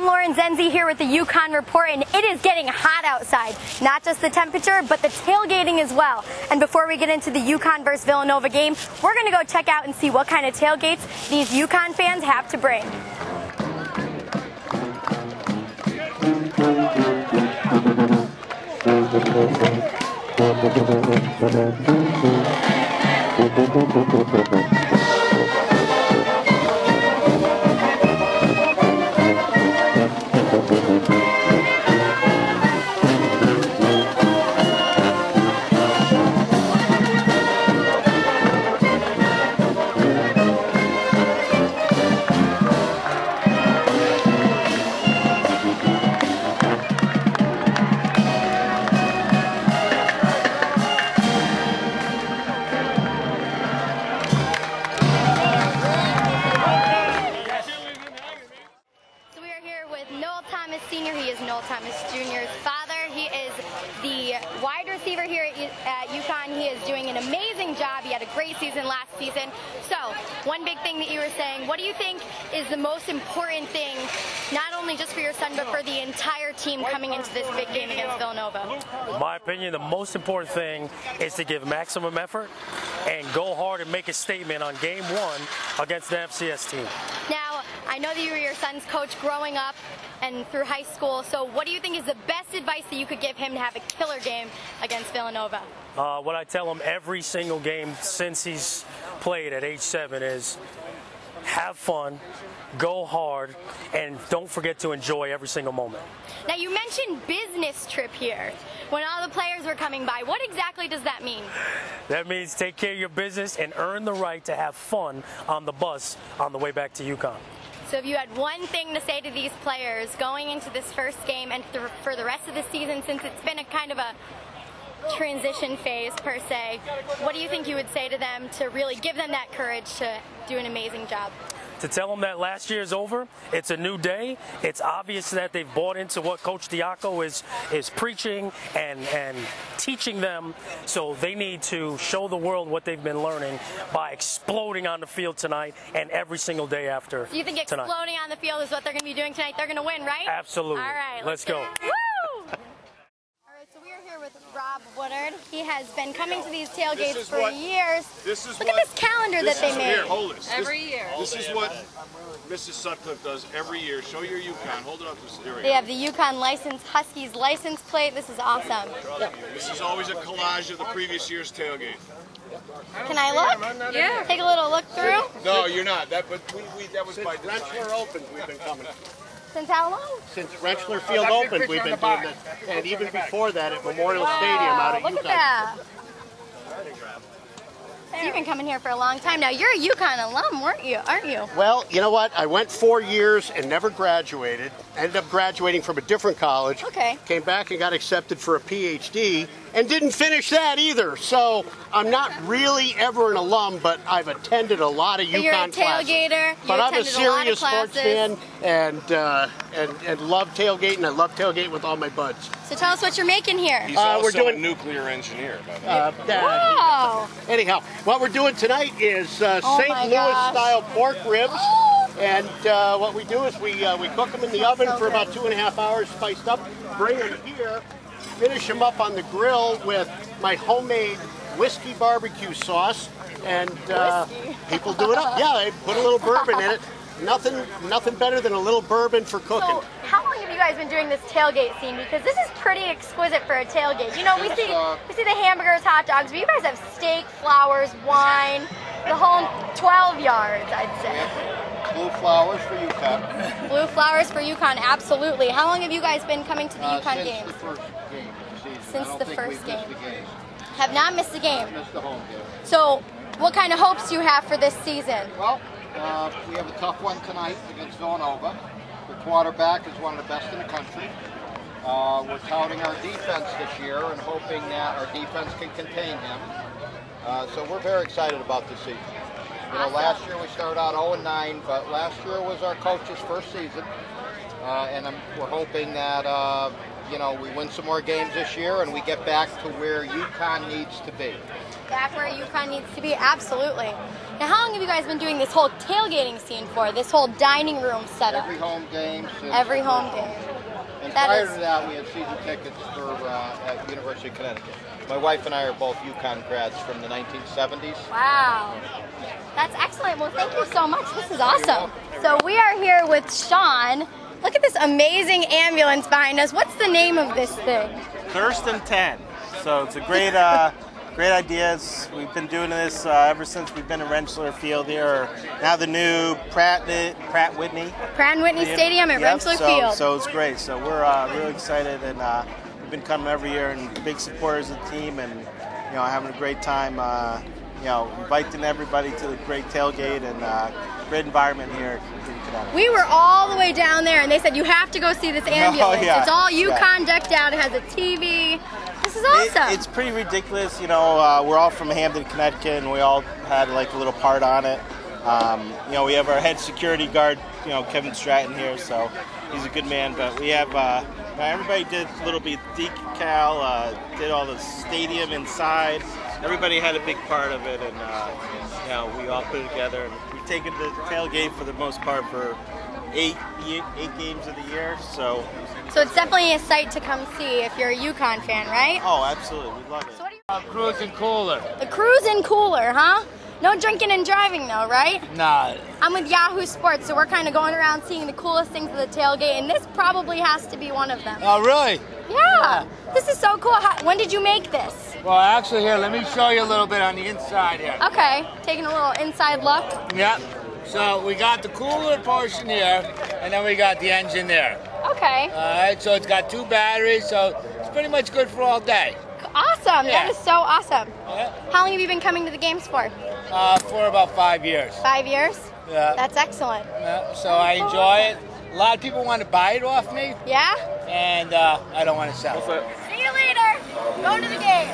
I'm Lauren Zenzie here with the UConn Report, and it is getting hot outside. Not just the temperature, but the tailgating as well. And before we get into the UConn versus Villanova game, we're going to go check out and see what kind of tailgates these UConn fans have to bring. UConn. He is doing an amazing job. He had a great season last season. So, one big thing that you were saying, what do you think is the most important thing, not only just for your son, but for the entire team coming into this big game against Villanova? My opinion, the most important thing is to give maximum effort and go hard and make a statement on game one against the FCS team. Now, I know that you were your son's coach growing up and through high school. So, what do you think is the best advice that you could give him to have a killer game against Villanova? Uh, what I tell him every single game since he's played at age seven is have fun, go hard, and don't forget to enjoy every single moment. Now, you mentioned business trip here when all the players were coming by. What exactly does that mean? That means take care of your business and earn the right to have fun on the bus on the way back to UConn. So, if you had one thing to say to these players going into this first game and th- for the rest of the season, since it's been a kind of a transition phase per se, what do you think you would say to them to really give them that courage to do an amazing job? To tell them that last year is over. It's a new day. It's obvious that they've bought into what Coach Diaco is is preaching and and teaching them. So they need to show the world what they've been learning by exploding on the field tonight and every single day after Do you think tonight. exploding on the field is what they're going to be doing tonight? They're going to win, right? Absolutely. All right, Let's go. Woo! All right, so we are here with Rob Woodard. He has been coming to these tailgates for what- years. This is Look what, at this calendar this that they made. Here, hold this. Every this, year. This is what Mrs. Sutcliffe does every year. Show your UConn. Hold it up. To, there we They go. have the UConn license Huskies license plate. This is awesome. This is always a collage of the previous year's tailgate. Can I look? Yeah. Take a little look through. No, you're not. That, but we, we that was by Since design. Rentschler opened, we've been coming. Since how long? Since Rentschler Field opened, we've been doing this. And even before that, at Memorial Stadium out at look UConn. at that. So you've been coming here for a long time now. You're a UConn alum, weren't you? Aren't you? Well, you know what? I went four years and never graduated. Ended up graduating from a different college. Okay. Came back and got accepted for a PhD and didn't finish that either. So I'm not really ever an alum, but I've attended a lot of UConn But you're a classes. tailgater. You But I'm a attended a serious sports fan and, uh, and and love tailgating. I love tailgate with all my buds. So tell us what you're making here. He's Uh, also we're doing- a nuclear engineer. By the way. Uh, uh, Wow. Anyhow, what we're doing tonight is uh, Oh St. Louis gosh. style pork ribs. And uh, what we do is we uh, we cook them in the oven so for about two and a half hours, spiced up. Bring them here, finish them up on the grill with my homemade whiskey barbecue sauce. And uh, people do it up. Yeah, they put a little bourbon in it. Nothing, nothing better than a little bourbon for cooking. So, how long have you guys been doing this tailgate scene? Because this is pretty exquisite for a tailgate. You know, we see we see the hamburgers, hot dogs, but you guys have steak, flowers, wine, the whole 12 yards, I'd say. Blue flowers for UConn. Blue flowers for UConn, absolutely. How long have you guys been coming to the Uh, UConn since games? the first game the. Since the first game. Missed game. Have not missed a game. Missed the home game. So, what kind of hopes do you have for this season? Well, uh, we have a tough one tonight against Villanova. The quarterback is one of the best in the country. Uh, we're touting our defense this year and hoping that our defense can contain him. Uh, so we're very excited about this season. You know, last year we started out 0 9, but last year was our coach's first season, uh, and I'm, we're hoping that uh, you know we win some more games this year and we get back to where UConn needs to be. Back where UConn needs to be, absolutely. Now, how long have you guys been doing this whole tailgating scene for? This whole dining room setup? Every home game. Every home game. And that prior is- to that, we had season tickets for uh, at University of Connecticut. My wife and I are both UConn grads from the 1970s. Wow. That's excellent. Well, thank you so much. This is awesome. So we are here with Sean. Look at this amazing ambulance behind us. What's the name of this thing? Thurston 10. So it's a great, uh, great ideas. We've been doing this uh, ever since we've been in Rentschler Field here. Now the new Pratt Pratt Whitney Pratt and Whitney Stadium at Yep, Rentschler so, Field. So it's great. So we're uh, really excited, and uh, we've been coming every year, and big supporters of the team, and you know having a great time. You know, inviting everybody to the great tailgate and uh, great environment here in Connecticut. we were all the way down there, and they said you have to go see this ambulance. Oh, yeah. It's all Yeah. UConn decked out. It has a TV. This is It- awesome. it's pretty ridiculous. You know, uh, we're all from Hamden, Connecticut, and we all had like a little part on it. Um, you know, we have our head security guard, you know, Kevin Stratton here, so he's a good man. But we have uh, everybody did a little bit of decal, uh, did all the stadium inside. Everybody had a big part of it, and uh, you know, we all put it together. And we've taken the tailgate for the most part for eight eight games of the year. So, so it's definitely a sight to come see if you're a UConn fan, right? oh, absolutely, we love it. So what do you, Cruising cooler. the cruising cooler, huh? No drinking and driving though, right? Nah, I'm with Yahoo Sports, so we're kind of going around seeing the coolest things at the tailgate, and this probably has to be one of them. oh really? Yeah, this is so cool. How, when did you make this? Well, actually, here, let me show you a little bit on the inside here. Okay, taking a little inside look. Yep. So we got the cooler portion here, and then we got the engine there. Okay, All right. So it's got two batteries, so it's pretty much good for all day. awesome. Yeah. That is so awesome. Yeah. How long have you been coming to the games for? Uh, for about five years. Five years. Yeah. That's excellent. Yeah, So I enjoy it. A lot of people want to buy it off me, Yeah. and uh, I don't want to sell it. See you later. Going to the game.